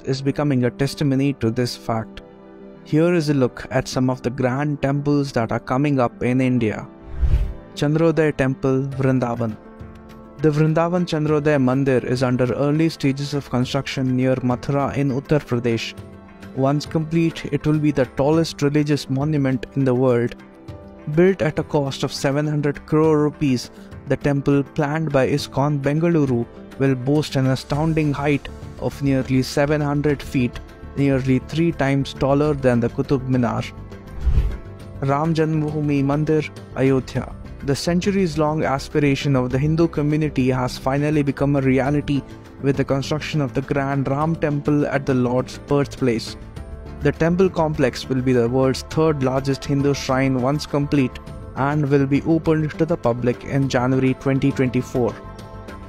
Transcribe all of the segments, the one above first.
is becoming a testimony to this fact. Here is a look at some of the grand temples that are coming up in India. Chandrodaya Temple, Vrindavan. The Vrindavan Chandrodaya Mandir is under early stages of construction near Mathura in Uttar Pradesh. Once complete, it will be the tallest religious monument in the world. Built at a cost of 700 crore rupees, the temple planned by ISKCON Bengaluru will boast an astounding height of nearly 700 feet, nearly three times taller than the Qutub Minar. Ram Janmabhoomi Mandir, Ayodhya. The centuries long aspiration of the Hindu community has finally become a reality with the construction of the grand Ram temple at the Lord's birthplace. The temple complex will be the world's third largest Hindu shrine once complete and will be opened to the public in January 2024.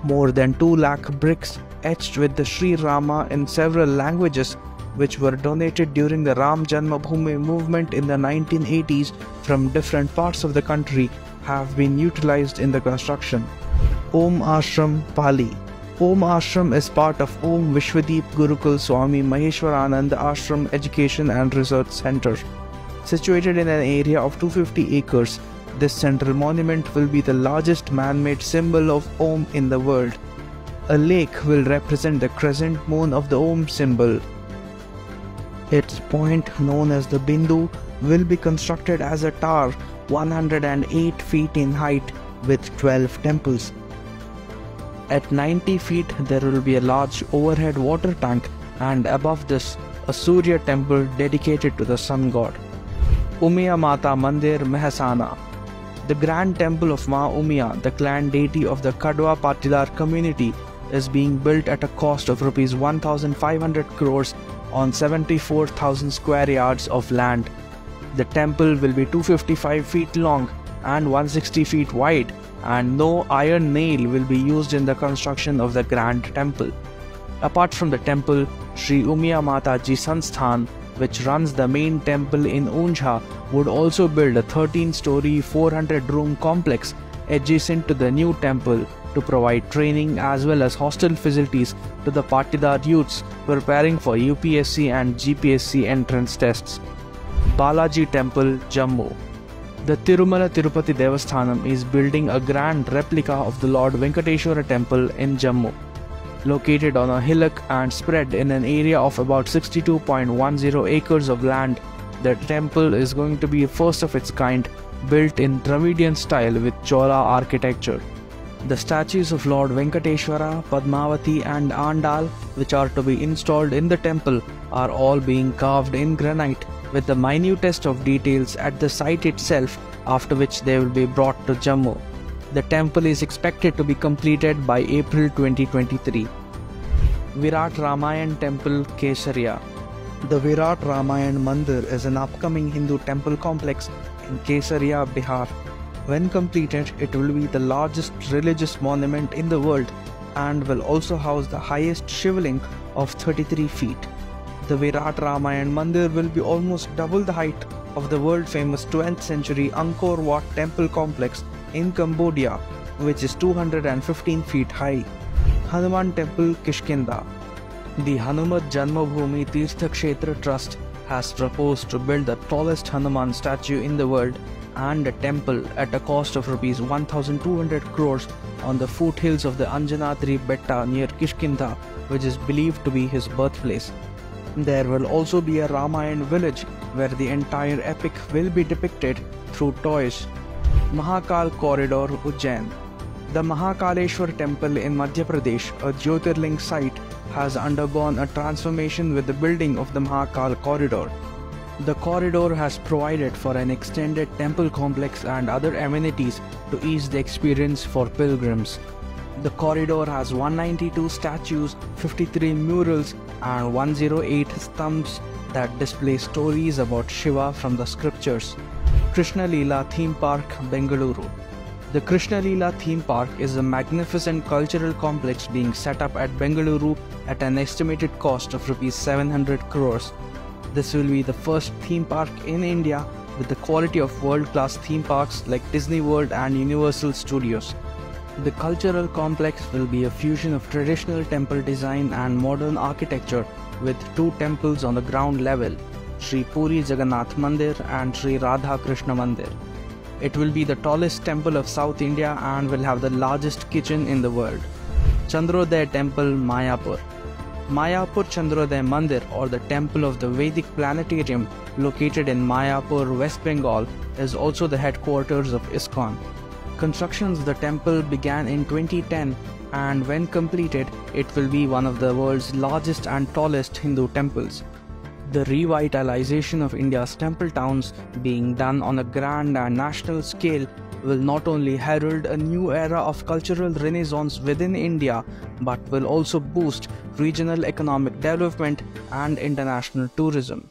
More than 2 lakh bricks etched with the Sri Rama in several languages which were donated during the Ram Janmabhoomi movement in the 1980s from different parts of the country have been utilized in the construction. Om Ashram Pali Om Ashram is part of Om Vishwadeep Gurukul Swami Maheshwaranand Ashram Education and Research Center. Situated in an area of 250 acres, this central monument will be the largest man-made symbol of Om in the world. A lake will represent the crescent moon of the Om symbol. Its point, known as the Bindu, will be constructed as a tower 108 feet in height with 12 temples. At 90 feet, there will be a large overhead water tank, and above this, a Surya temple dedicated to the sun god. Umia Mata Mandir Mehsana The grand temple of Ma Umia, the clan deity of the Kadwa Patidar community, is being built at a cost of rupees 1500 crores on 74,000 square yards of land. The temple will be 255 feet long and 160 feet wide, and no iron nail will be used in the construction of the grand temple. Apart from the temple, Sri Umia Mataji Sansthan, which runs the main temple in Unjha, would also build a 13 story 400 room complex adjacent to the new temple to provide training as well as hostel facilities to the Patidar youths preparing for UPSC and GPSC entrance tests. Balaji Temple, Jammu. The Tirumala Tirupati Devasthanam is building a grand replica of the Lord Venkateshwara Temple in Jammu. Located on a hillock and spread in an area of about 62.10 acres of land, the temple is going to be first of its kind, built in Dravidian style with Chola architecture. The statues of Lord Venkateshwara, Padmavati, and Andal, which are to be installed in the temple, are all being carved in granite with the minutest of details at the site itself, after which they will be brought to Jammu. The temple is expected to be completed by April 2023. Virat Ramayan Temple, Kesaria. The Virat Ramayan Mandir is an upcoming Hindu temple complex in Kesaria, Bihar. When completed, it will be the largest religious monument in the world and will also house the highest Shivling of 33 feet. The Virat Ramayan Mandir will be almost double the height of the world famous 12th century Angkor Wat temple complex in Cambodia, which is 215 feet high. Hanuman Temple, Kishkinda. The Hanumat Janmabhoomi Tirtha Kshetra Trust has proposed to build the tallest Hanuman statue in the world and a temple at a cost of rupees 1200 crores on the foothills of the Anjanadri Betta near Kishkinda, which is believed to be his birthplace. There will also be a Ramayan village where the entire epic will be depicted through toys. Mahakal Corridor Ujjain The Mahakaleshwar temple in Madhya Pradesh, a Jyotirling site, has undergone a transformation with the building of the Mahakal Corridor. The corridor has provided for an extended temple complex and other amenities to ease the experience for pilgrims. The corridor has 192 statues, 53 murals, and 108 stumps that display stories about Shiva from the scriptures. Krishna Leela Theme Park, Bengaluru. The Krishna Leela theme park is a magnificent cultural complex being set up at Bengaluru at an estimated cost of rupees 700 crores. This will be the first theme park in India with the quality of world class theme parks like Disney World and Universal Studios. The cultural complex will be a fusion of traditional temple design and modern architecture with two temples on the ground level, Sri Puri Jagannath Mandir and Sri Radha Krishna Mandir. It will be the tallest temple of South India and will have the largest kitchen in the world. Chandrodaya Temple, Mayapur. Mayapur Chandrodaya Mandir or the Temple of the Vedic Planetarium located in Mayapur, West Bengal is also the headquarters of ISKCON. Construction of the temple began in 2010 and when completed it will be one of the world's largest and tallest Hindu temples. The revitalization of India's temple towns being done on a grand and national scale will not only herald a new era of cultural renaissance within India but will also boost regional economic development and international tourism.